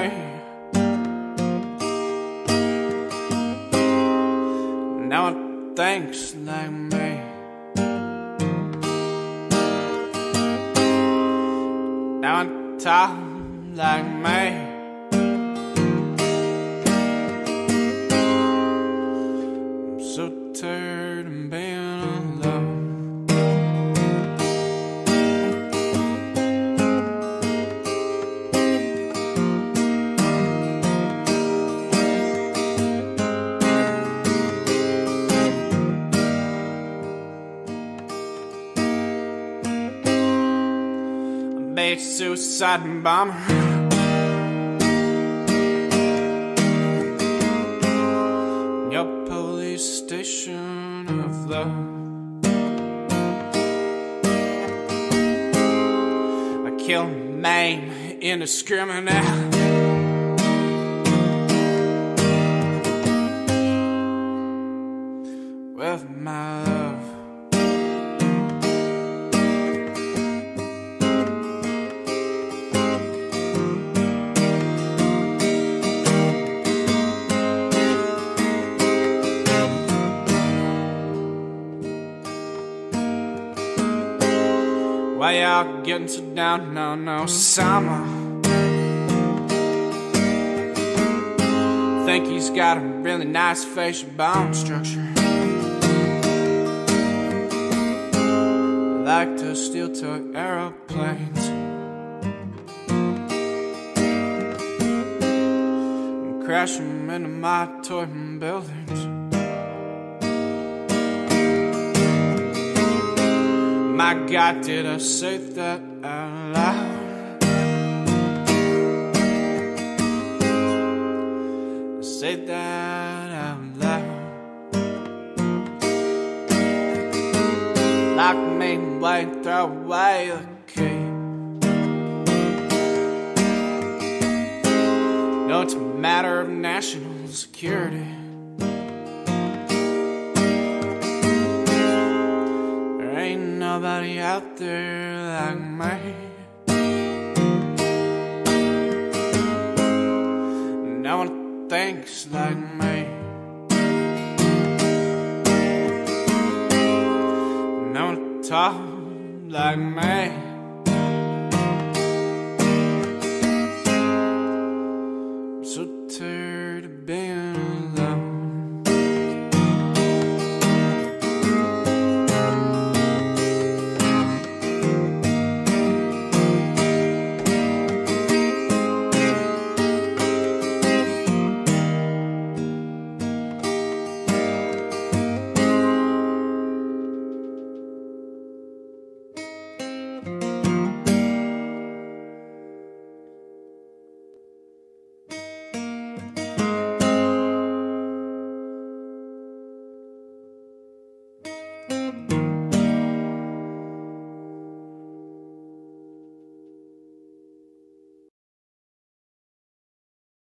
brain. No one thinks like me. Now it talks like me. Made suicide bomber. Your police station of love. I killed maim indiscriminate. With my Why y'all getting so down? No, no, summer. Think he's got a really nice facial bone structure. Like to steal toy aeroplanes. And crash them into my toy buildings. My God, did I say that out loud? I say that out loud. Lock me away, throw away the key. No, it's a matter of national security. Nobody out there like me. No one thinks like me. No one talks like me.